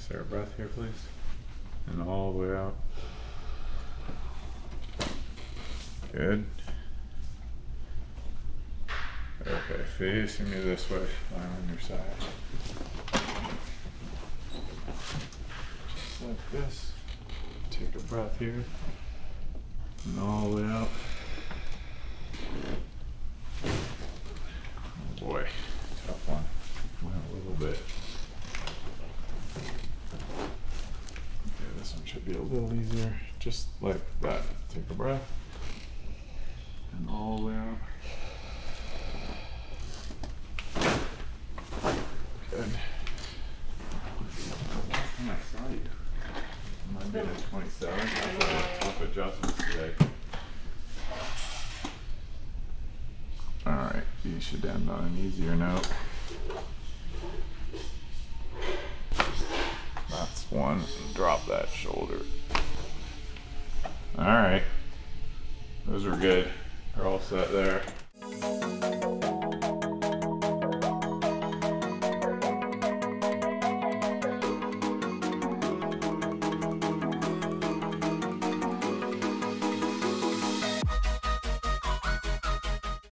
Sarah, breath here, please. And all the way out. Good. Okay, facing me this way, line on your side. Just like this. Take a breath here. And all the way out. Oh boy, tough one. Went a little bit. Okay, this one should be a little easier. Just like that. Take a breath. And all the way out. Good. I saw you. Monday the twenty-seventh. That's a tough adjustments today. Alright, you should end on an easier note. One. Drop that shoulder. Alright. Those are good. They're all set there.